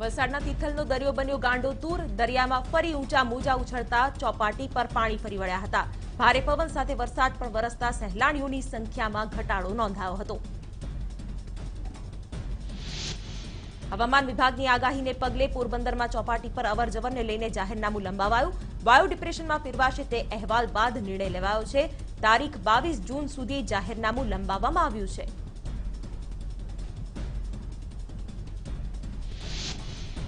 વલસાડના તિથલનો દરિયો બન્યો ગાંડો દરિયામાં ફરી ઊંચા મોજા ઉછળતા ચોપાટી પર પાણી ફરી વળ્યા હતા. ભારે પવન સાથે વરસાદ પણ વરસતા સહેલાણીઓની સંખ્યામાં ઘટાડો નોંધાયો હતો. હવામાન વિભાગની આગાહીને પગલે પોરબંદરમાં ચોપાટી પર અવરજવરને લઈને જાહેરનામું લંબાવાયું. વાયુ ડિપ્રેશનમાં ફેરવાશે તે અહેવાલ બાદ નિર્ણય લેવાયો છે. તારીખ બાવીસ જૂન સુધી જાહેરનામું લંબાવવામાં આવ્યું છે.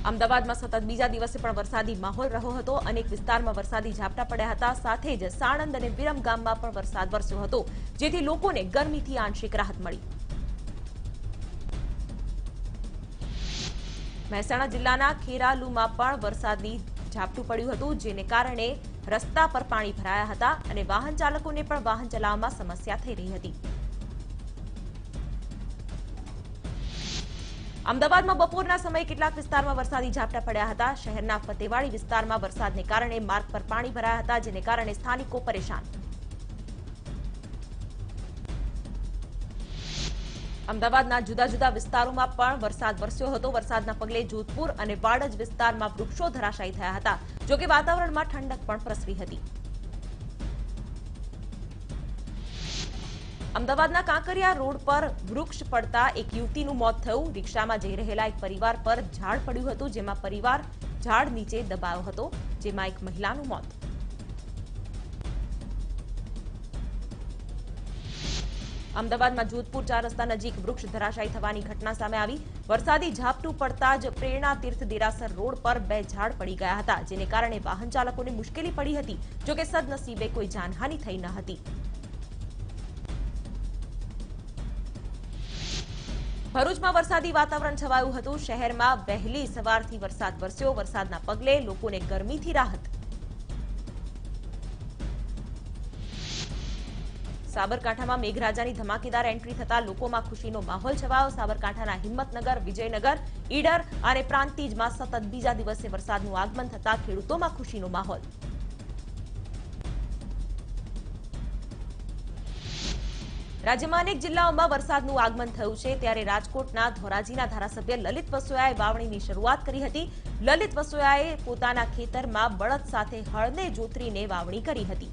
અમદાવાદમાં સતત બીજા દિવસે પણ વરસાદી માહોલ રહ્યો હતો. અનેક વિસ્તારમાં વરસાદી ઝાપટા પડ્યા હતા. સાથે જ સાણંદ અને વિરમ ગામમાં પણ વરસાદ વરસ્યો હતો, જેથી લોકોને ગરમીથી આંશિક રાહત મળી. મહેસાણા જિલ્લાના ખેરાલુમાં પણ વરસાદી ઝાપટું પડ્યું હતું, જેને કારણે રસ્તા પર પાણી ભરાયા હતા અને વાહન ચાલકોને પણ વાહન ચલાવવામાં સમસ્યા થઈ રહી હતી. અમદાવાદમાં બપોરના સમયે કેટલાક વિસ્તારમાં વરસાદી ઝાપટા પડ્યા હતા. શહેરના ફતેવાડી વિસ્તારમાં વરસાદને કારણે માર્ગ પર પાણી ભરાયા હતા, જેને કારણે સ્થાનિકો પરેશાન. અમદાવાદના જુદા જુદા વિસ્તારોમાં પણ વરસાદ વરસ્યો હતો. વરસાદના પગલે જોધપુર અને વાડજ વિસ્તારમાં વૃક્ષો ધરાશાયી થયા હતા, જોકે વાતાવરણમાં ઠંડક પણ પ્રસરી હતી. અમદાવાદના કાંકરિયા રોડ પર વૃક્ષ પડતા એક યુવતીનું મોત થયું. રિક્ષામાં જઈ રહેલા એક પરિવાર પર ઝાડ પડ્યું હતું, જેમાં પરિવાર ઝાડ નીચે દબાયો હતો, જેમાં એક મહિલાનું મોત. અમદાવાદમાં જોધપુર ચાર રસ્તા નજીક વૃક્ષ ધરાશાયી થવાની ઘટના સામે આવી. વરસાદી ઝાપટું પડતા જ પ્રેરણા તીર્થ દેરાસર રોડ પર બે ઝાડ પડી ગયા હતા, જેને કારણે વાહન ચાલકોને મુશ્કેલી પડી હતી, જોકે સદનસીબે કોઈ જાનહાની થઈ ન હતી. ભરૂચમાં વરસાદી વાતાવરણ છવાયું હતું. શહેરમાં વહેલી સવારથી વરસાદ વરસ્યો. વરસાદના પગલે લોકોને ગરમીથી રાહત. સાબરકાંઠામાં મેઘરાજાની ધમાકેદાર એન્ટ્રી થતા લોકોમાં ખુશીનો માહોલ છવાયો. સાબરકાંઠાના હિંમતનગર, વિજયનગર, ઈડર અને પ્રાંતિજમાં સતત બીજા દિવસે વરસાદનું આગમન થતા ખેડૂતોમાં ખુશીનો માહોલ. રાજ્યમાં અનેક જિલ્લાઓમાં વરસાદનું આગમન થયું છે. ત્યારે રાજકોટના ધોરાજીના ધારાસભ્ય લલિત વસોયાએ વાવણીની શરૂઆત કરી હતી. લલિત વસોયાએ પોતાના ખેતરમાં બળદ સાથે હળને જોતરીને વાવણી કરી હતી.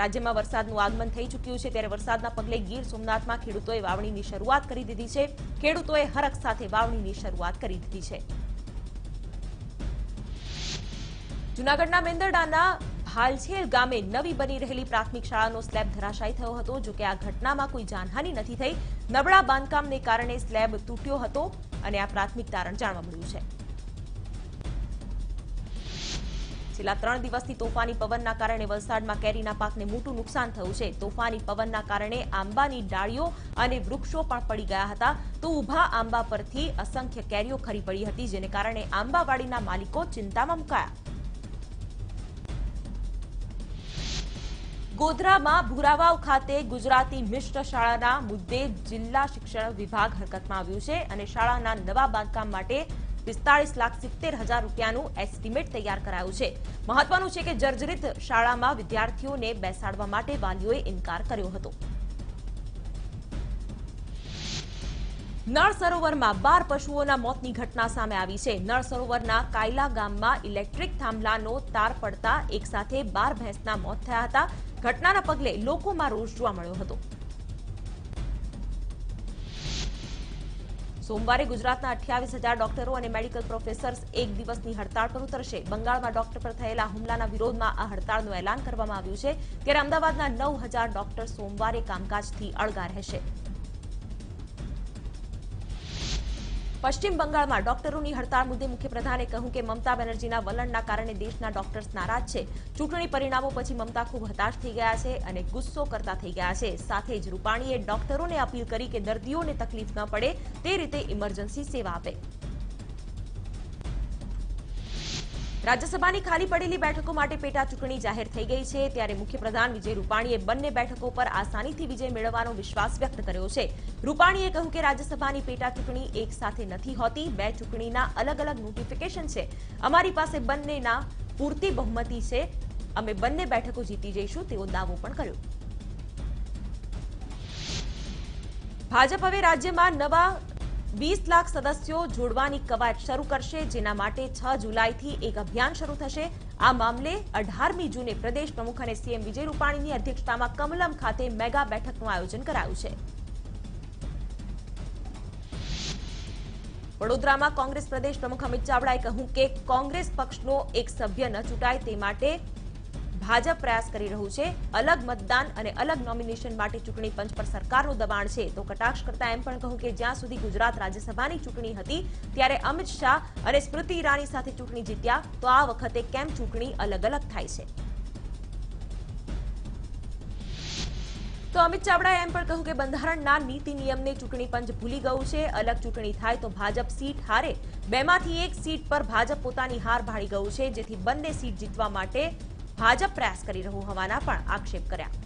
રાજ્યમાં વરસાદનું આગમન થઈ ચૂક્યું છે. ત્યારે વરસાદના પગલે ગીર સોમનાથમાં ખેડૂતોએ વાવણીની શરૂઆત કરી દીધી છે. ખેડૂતોએ હરખ સાથે વાવણીની શરૂઆત કરી દીધી છે. જૂનાગઢના મેંદરડાના ભાલછેલ ગામે નવી બની રહેલી પ્રાથમિક શાળાનો સ્લેબ ધરાશાયી થયો હતો જોકે આ ઘટનામાં કોઈ જાનહાની નથી થઈ. નબળા બાંધકામને કારણે સ્લેબ તૂટ્યો હતો અને આ પ્રાથમિક તારણ જાણવા મળ્યું છે. છેલ્લા ત્રણ દિવસથી તોફાની પવનના કારણે વલસાડમાં કેરીના પાકને મોટું નુકસાન થયું છે. તોફાની પવનના કારણે આંબાની ડાળીઓ અને વૃક્ષો પણ પડી ગયા હતા. તો ઊભા આંબા પરથી અસંખ્ય કેરીઓ ખરી પડી હતી, જેને કારણે આંબાવાડીના માલિકો ચિંતામાં મુકાયા. ગોધરામાં ભુરાવાવ ખાતે ગુજરાતી મિશ્ર શાળાના મુદ્દે જિલ્લા શિક્ષણ વિભાગ હરકતમાં આવ્યું છે અને શાળાના નવા બાંધકામ માટે પિસ્તાળીસ લાખ સિત્તેર હજાર રૂપિયાનું એસ્ટિમેટ તૈયાર કરાયું છે. મહત્વનું છે કે જર્જરિત શાળામાં વિદ્યાર્થીઓને બેસાડવા માટે વાલીઓએ ઇનકાર કર્યો હતો. નળ સરોવરમાં બાર પશુઓના મોતની ઘટના સામે આવી છે. નળ સરોવરના કાયલા ગામમાં ઇલેક્ટ્રિક થાંભલાનો તાર પડતા એક સાથે બાર ભેંસના મોત થયા હતા. ઘટનાના પગલે લોકોમાં રોષ જોવા મળ્યો હતો. સોમવારે ગુજરાતના અઠ્યાવીસ હજાર ડોક્ટરો અને મેડિકલ પ્રોફેસર્સ એક દિવસની હડતાળ પર ઉતરશે. બંગાળમાં ડોક્ટર પર થયેલા હુમલાના વિરોધમાં આ હડતાળનું એલાન કરવામાં આવ્યું છે. ત્યારે અમદાવાદના નવ હજાર ડોક્ટર સોમવારે કામકાજથી અળગા રહેશે. પશ્ચિમ બંગાળમાં ડોક્ટરોની હડતાળ મુદ્દે મુખ્યપ્રધાને કહ્યું કે મમતા બેનર્જીના વલણના કારણે દેશના ડોક્ટર્સ નારાજ છે. ચૂંટણી પરિણામો પછી મમતા ખૂબ હતાશ થઈ ગયા છે અને ગુસ્સો કરતા થઈ ગયા છે. સાથે જ રૂપાણીએ ડોક્ટરોને અપીલ કરી કે દર્દીઓને તકલીફ ન પડે, તે રીતે ઇમરજન્સી સેવા આપે. રાજ્યસભાની ખાલી પડેલી બેઠકો માટે પેટા ચૂંટણી જાહેર થઈ ગઈ છે. ત્યારે મુખ્યપ્રધાન વિજય રૂપાણીએ બંને બેઠકો પર આસાનીથી વિજય મેળવવાનો વિશ્વાસ વ્યક્ત કર્યો છે. રૂપાણીએ કહ્યું કે રાજ્યસભાની પેટા ચૂંટણી એક સાથે નથી હોતી. બે ચૂંટણીના અલગ અલગ નોટિફિકેશન છે. અમારી પાસે બંનેના પૂરતી બહુમતી છે. અમે બંને બેઠકો જીતી જઈશું તેવો દાવો પણ કર્યો. ભાજપ હવે રાજ્યમાં નવા વીસ લાખ સદસ્યો જોડવાની કવાયત શરૂ કરશે, જેના માટે છ જુલાઈથી એક અભિયાન શરૂ થશે. આ મામલે અઢારમી જૂને પ્રદેશ પ્રમુખ અને સીએમ વિજય રૂપાણીની અધ્યક્ષતામાં કમલમ ખાતે મેગા બેઠકનું આયોજન કરાયું છે. વડોદરામાં કોંગ્રેસ પ્રદેશ પ્રમુખ અમિત ચાવડાએ કહ્યું કે કોંગ્રેસ પક્ષનો એક સભ્ય ન ચૂંટાય તે માટે ભાજપ પ્રયાસ કરી રહ્યું છે. અલગ મતદાન અને અલગ નોમિનેશન માટે ચૂંટણી પંચ પર સરકારનું દબાણ છે. તો કટાક્ષ કરતા એમ પણ કહ્યું કે જ્યાં સુધી ગુજરાત રાજ્યસભાની ચૂંટણી હતી, ત્યારે અમિત શાહ અને સ્મૃતિ ઈરાની સાથે ચૂંટણી જીત્યા, તો આ વખતે કેમ ચૂંટણી અલગ અલગ થાય છે? તો અમિત ચાવડાએ એમ પણ કહ્યું કે બંધારણના નીતિ નિયમને ચૂંટણી પંચ ભૂલી ગયું છે. અલગ ચૂંટણી થાય તો ભાજપ સીટ હારે. બેમાંથી એક સીટ પર ભાજપ પોતાની હાર ભાળી ગયું છે. જેથી બંને સીટ જીતવા માટે ભાજપ પ્રયાસ કરી રહ્યું હોવાના પણ આક્ષેપ કર્યા.